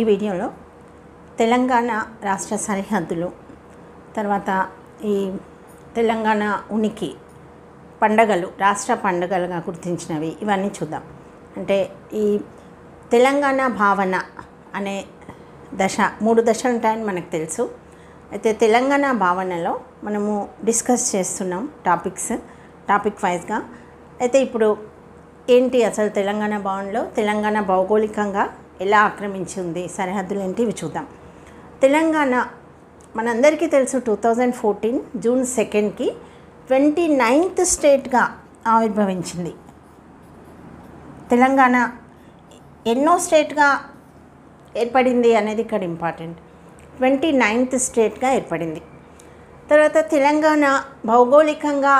ఈ వీడియోలో తెలంగాణ రాష్ట్ర సరిహద్దులు తర్వాత ఈ తెలంగాణ ఉనికి పండగలు రాష్ట్ర పండగలుగా గుర్తించినవి. ఇవన్నీ చూద్దాం. అంటే ఈ తెలంగాణ భావన అనే దశ మూడు దశలు ఉంటాయని మనకు తెలుసు. అయితే తెలంగాణ భావనలో మనము డిస్కస్ చేస్తున్నాం టాపిక్స్ టాపిక్ వైజ్గా. అయితే ఇప్పుడు ఏంటి అసలు తెలంగాణ భవన్లో? తెలంగాణ భౌగోళికంగా ఎలా ఆక్రమించింది సరిహద్దులు ఏంటి ఇవి చూద్దాం. తెలంగాణ మనందరికీ తెలుసు టూ థౌజండ్ ఫోర్టీన్ జూన్ సెకండ్కి ట్వంటీ నైన్త్ స్టేట్గా ఆవిర్భవించింది. తెలంగాణ ఎన్నో స్టేట్గా ఏర్పడింది అనేది ఇక్కడ ఇంపార్టెంట్. ట్వంటీ నైన్త్ స్టేట్గా ఏర్పడింది. తర్వాత తెలంగాణ భౌగోళికంగా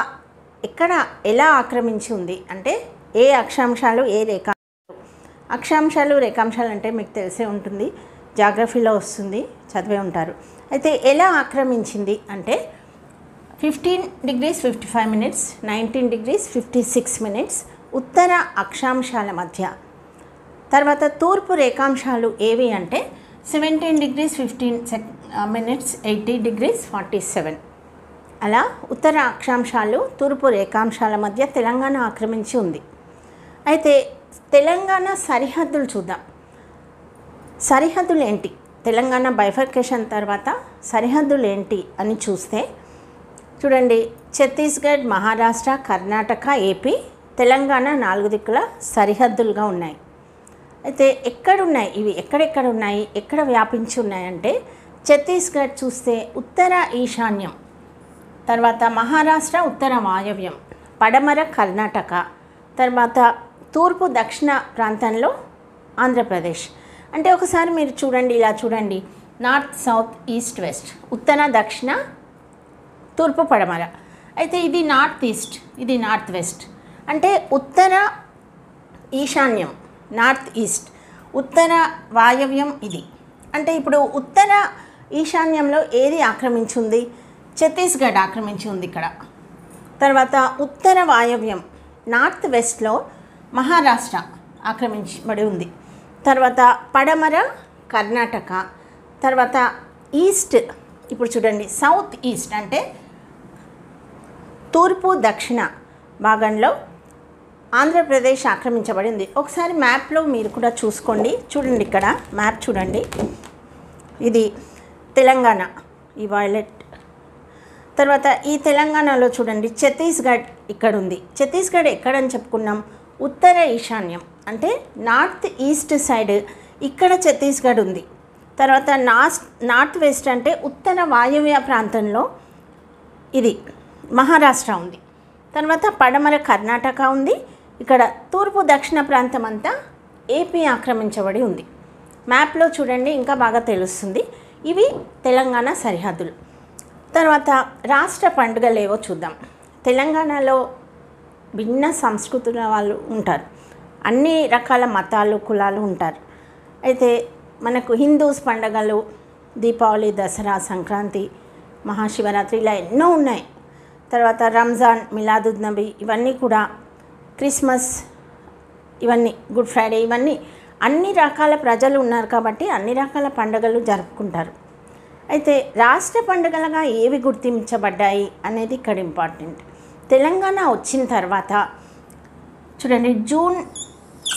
ఎక్కడ ఎలా ఆక్రమించి ఉంది అంటే ఏ అక్షాంశాలు ఏ రేఖా అక్షాంశాలు రేఖాంశాలు అంటే మీకు తెలిసే ఉంటుంది. జాగ్రఫీలో వస్తుంది చదివే ఉంటారు. అయితే ఎలా ఆక్రమించింది అంటే fifteen degrees fifty five minutes nineteen degrees fifty six minutes ఉత్తర అక్షాంశాల మధ్య. తర్వాత తూర్పు రేఖాంశాలు ఏవి అంటే seventeen degrees fifteen sec minutes eighty degrees forty seven. అలా ఉత్తర అక్షాంశాలు తూర్పు రేఖాంశాల మధ్య తెలంగాణ ఆక్రమించి ఉంది. అయితే తెలంగాణ సరిహద్దులు చూద్దాం. సరిహద్దులు ఏంటి తెలంగాణ బైఫర్కేషన్ తర్వాత సరిహద్దులు ఏంటి అని చూస్తే చూడండి ఛత్తీస్గఢ్ మహారాష్ట్ర కర్ణాటక ఏపీ తెలంగాణ నాలుగు దిక్కుల సరిహద్దులుగా ఉన్నాయి. అయితే ఎక్కడున్నాయి? ఇవి ఎక్కడెక్కడ ఉన్నాయి ఎక్కడ వ్యాపించి ఉన్నాయంటే ఛత్తీస్గఢ్ చూస్తే ఉత్తర ఈశాన్యం తర్వాత మహారాష్ట్ర ఉత్తర వాయవ్యం పడమర కర్ణాటక తర్వాత తూర్పు దక్షిణ ప్రాంతంలో ఆంధ్రప్రదేశ్. అంటే ఒకసారి మీరు చూడండి ఇలా చూడండి. North south east west. ఉత్తర దక్షిణ తూర్పు పడమర. అయితే ఇది నార్త్ ఈస్ట్ ఇది నార్త్ వెస్ట్. అంటే ఉత్తర ఈశాన్యం నార్త్ ఈస్ట్. ఉత్తర వాయవ్యం ఇది. అంటే ఇప్పుడు ఉత్తర ఈశాన్యంలో ఏది ఆక్రమించింది? ఛత్తీస్గఢ్ ఆక్రమించి ఉంది ఇక్కడ. తర్వాత ఉత్తర వాయవ్యం నార్త్ వెస్ట్లో మహారాష్ట్ర ఆక్రమించబడి ఉంది. తర్వాత పడమర కర్ణాటక తర్వాత ఈస్ట్ ఇప్పుడు చూడండి సౌత్ ఈస్ట్ అంటే తూర్పు దక్షిణ భాగంలో ఆంధ్రప్రదేశ్ ఆక్రమించబడింది ఒకసారి మ్యాప్లో మీరు కూడా చూసుకోండి. చూడండి ఇక్కడ మ్యాప్ చూడండి. ఇది తెలంగాణ ఈ వాయిలెట్ తర్వాత ఈ తెలంగాణలో చూడండి ఛత్తీస్గఢ్ ఇక్కడ ఉంది. ఛత్తీస్గఢ్ ఎక్కడని చెప్పుకున్నాం. ఉత్తర ఈశాన్యం అంటే నార్త్ ఈస్ట్ సైడ్ ఇక్కడ ఛత్తీస్గఢ్ ఉంది. తర్వాత నార్త్ నార్త్ వెస్ట్ అంటే ఉత్తర వాయువ్య ప్రాంతంలో ఇది మహారాష్ట్ర ఉంది. తర్వాత పడమర కర్ణాటక ఉంది. ఇక్కడ తూర్పు దక్షిణ ప్రాంతం అంతా ఏపీ ఆక్రమించబడి ఉంది. మ్యాప్లో చూడండి ఇంకా బాగా తెలుస్తుంది. ఇవి తెలంగాణ సరిహద్దులు. తర్వాత రాష్ట్ర పండుగలు ఏవో చూద్దాం. తెలంగాణలో భిన్న సంస్కృతుల వాళ్ళు ఉంటారు. అన్ని రకాల మతాలు కులాలు ఉంటారు. అయితే మనకు హిందూస్ పండగలు దీపావళి దసరా సంక్రాంతి మహాశివరాత్రి ఇలా ఎన్నో ఉన్నాయి. తర్వాత రంజాన్ మిలాదుద్ నబీ ఇవన్నీ కూడా క్రిస్మస్ ఇవన్నీ గుడ్ ఫ్రైడే ఇవన్నీ అన్ని రకాల ప్రజలు ఉన్నారు కాబట్టి అన్ని రకాల పండుగలు జరుపుకుంటారు. అయితే రాష్ట్ర పండుగలుగా ఏవి గుర్తించబడ్డాయి అనేది ఇక్కడ ఇంపార్టెంట్. తెలంగాణ వచ్చిన తర్వాత చూడండి జూన్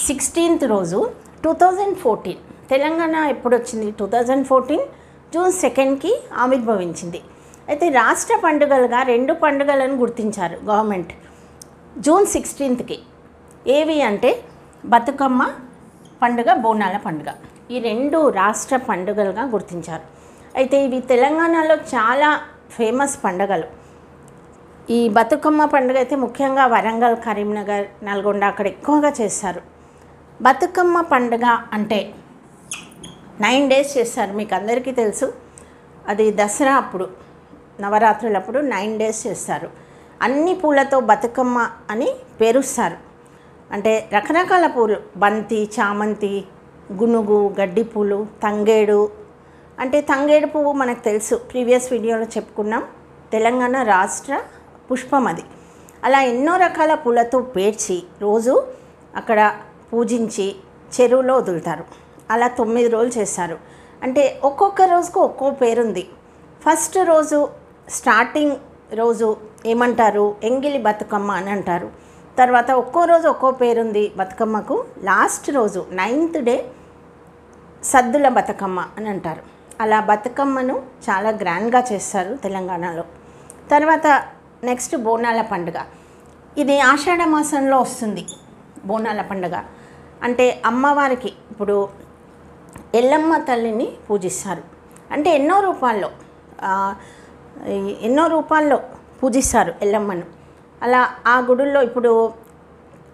సిక్స్టీన్త్ రోజు టూ థౌజండ్ ఫోర్టీన్. తెలంగాణ ఎప్పుడు వచ్చింది టూ థౌజండ్ ఫోర్టీన్ జూన్ సెకండ్కి ఆవిర్భవించింది. అయితే రాష్ట్ర పండుగలుగా రెండు పండుగలను గుర్తించారు గవర్నమెంట్. జూన్ సిక్స్టీన్త్కి ఏవి అంటే బతుకమ్మ పండుగ బోనాల పండుగ. ఈ రెండు రాష్ట్ర పండుగలుగా గుర్తించారు. అయితే ఇవి తెలంగాణలో చాలా ఫేమస్ పండుగలు. ఈ బతుకమ్మ పండుగ అయితే ముఖ్యంగా వరంగల్ కరీంనగర్ నల్గొండ అక్కడ ఎక్కువగా చేస్తారు. బతుకమ్మ పండుగ అంటే నైన్ డేస్ చేస్తారు మీకు అందరికీ తెలుసు. అది దసరా అప్పుడు నవరాత్రులప్పుడు నైన్ డేస్ చేస్తారు. అన్ని పూలతో బతుకమ్మ అని పేరుస్తారు. అంటే రకరకాల పూలు బంతి చామంతి గునుగు గడ్డి పూలు తంగేడు. అంటే తంగేడు పువ్వు మనకు తెలుసు ప్రీవియస్ వీడియోలో చెప్పుకున్నాం. తెలంగాణ రాష్ట్ర పుష్పం అది. అలా ఎన్నో రకాల పూలతో పేర్చి రోజు అక్కడ పూజించి చెరువులో వదులుతారు. అలా తొమ్మిది రోజులు చేస్తారు. అంటే ఒక్కొక్క రోజుకు ఒక్కో పేరుంది. ఫస్ట్ రోజు స్టార్టింగ్ రోజు ఏమంటారు? ఎంగిలి బతుకమ్మ అని అంటారు. తర్వాత ఒక్కో రోజు ఒక్కో పేరుంది బతుకమ్మకు. లాస్ట్ రోజు నైన్త్ డే సద్దుల బతుకమ్మ అని అంటారు. అలా బతుకమ్మను చాలా గ్రాండ్గా చేస్తారు తెలంగాణలో. తర్వాత నెక్స్ట్ బోనాల పండుగ. ఇది ఆషాఢ మాసంలో వస్తుంది బోనాల పండుగ. అంటే అమ్మవారికి ఇప్పుడు ఎల్లమ్మ తల్లిని పూజిస్తారు. అంటే ఎన్నో రూపాల్లో ఎన్నో రూపాల్లో పూజిస్తారు ఎల్లమ్మను. అలా ఆ గుడుల్లో ఇప్పుడు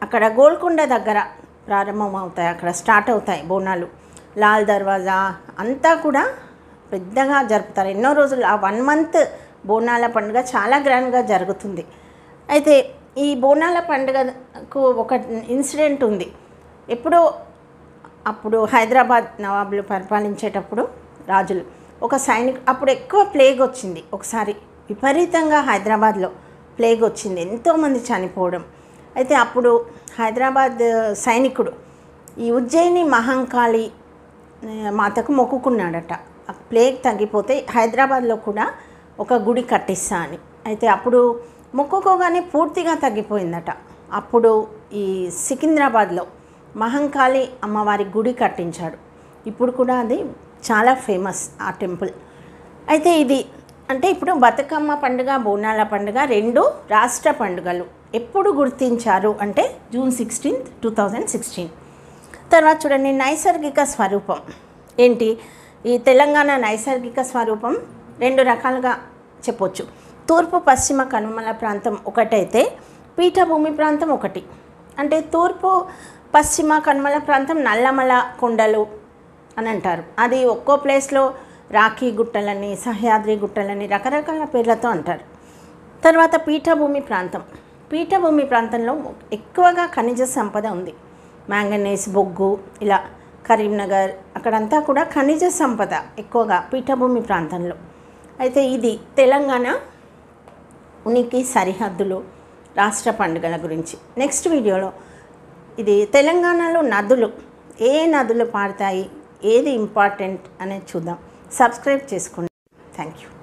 అక్కడ గోల్కొండ దగ్గర ప్రారంభం అవుతాయి అక్కడ స్టార్ట్ అవుతాయి బోనాలు. లాల్ దర్వాజా అంతా కూడా పెద్దగా జరుపుతారు. ఎన్నో రోజులు ఆ వన్ మంత్ బోనాల పండుగ చాలా గ్రాండ్గా జరుగుతుంది. అయితే ఈ బోనాల పండుగకు ఒక ఇన్సిడెంట్ ఉంది. ఎప్పుడో అప్పుడు హైదరాబాద్ నవాబులు పరిపాలించేటప్పుడు రాజులు ఒక సైనిక అప్పుడు ఎక్కువ ప్లేగ్ వచ్చింది. ఒకసారి విపరీతంగా హైదరాబాద్లో ప్లేగ్ వచ్చింది. ఎంతోమంది చనిపోవడం. అయితే అప్పుడు హైదరాబాద్ సైనికుడు ఈ ఉజ్జయిని మహంకాళి మాతకు మొక్కుకున్నాడట. ప్లేగ్ తగ్గిపోతే హైదరాబాద్లో కూడా ఒక గుడి కట్టిస్తా అని. అయితే అప్పుడు మొక్కుకోగానే పూర్తిగా తగ్గిపోయిందట. అప్పుడు ఈ సికింద్రాబాద్లో మహంకాళి అమ్మవారి గుడి కట్టించాడు. ఇప్పుడు కూడా అది చాలా ఫేమస్ ఆ టెంపుల్. అయితే ఇది అంటే ఇప్పుడు బతుకమ్మ పండుగ బోనాల పండుగ రెండు రాష్ట్ర పండుగలు ఎప్పుడు గుర్తించారు అంటే June sixteenth two thousand sixteen. తర్వాత చూడండి నైసర్గిక స్వరూపం. ఏంటి? ఈ తెలంగాణ నైసర్గిక స్వరూపం రెండు రకాలుగా చెప్పొచ్చు. తూర్పు పశ్చిమ కనుమల ప్రాంతం ఒకటైతే పీఠభూమి ప్రాంతం ఒకటి. అంటే తూర్పు పశ్చిమ కనుమల ప్రాంతం నల్లమల కొండలు అని అంటారు. అది ఒక్కో ప్లేస్లో రాఖీ గుట్టలని సహ్యాద్రి గుట్టలని రకరకాల పేర్లతో అంటారు. తర్వాత పీఠభూమి ప్రాంతం. పీఠభూమి ప్రాంతంలో ఎక్కువగా ఖనిజ సంపద ఉంది. మ్యాంగనీస్ బొగ్గు ఇలా కరీంనగర్ అక్కడంతా కూడా ఖనిజ సంపద ఎక్కువగా పీఠభూమి ప్రాంతంలో. అయితే ఇది తెలంగాణ ఉనికి సరిహద్దులు రాష్ట్ర పండుగల గురించి. నెక్స్ట్ వీడియోలో ఇది తెలంగాణలో నదులు ఏ నదులు పారుతాయి ఏది ఇంపార్టెంట్ అనేది చూద్దాం. సబ్స్క్రైబ్ చేసుకోండి థ్యాంక్ యూ